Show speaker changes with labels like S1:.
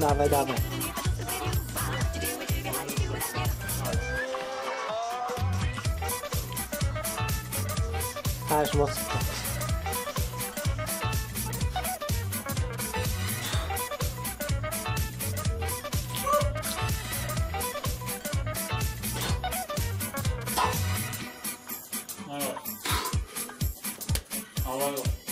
S1: Na,
S2: meine Damen. mocno.
S1: No już. Ale.